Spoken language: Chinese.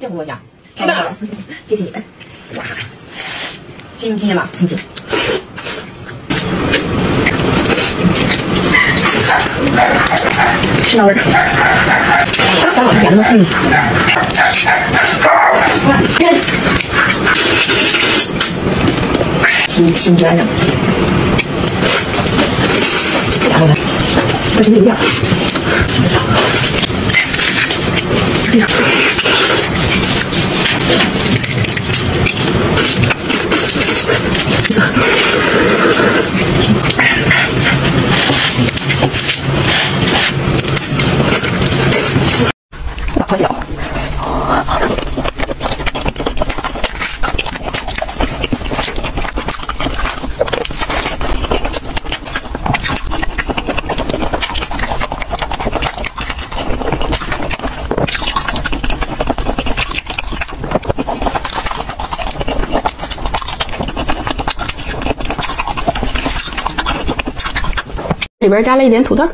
这不我家，吃吧，谢谢你们。哇，新不新鲜吧？新鲜。吃那味儿，刚好点的吗？嗯。新新鲜的，然后呢，不是那样。哎呀！泡脚。里边加了一点土豆。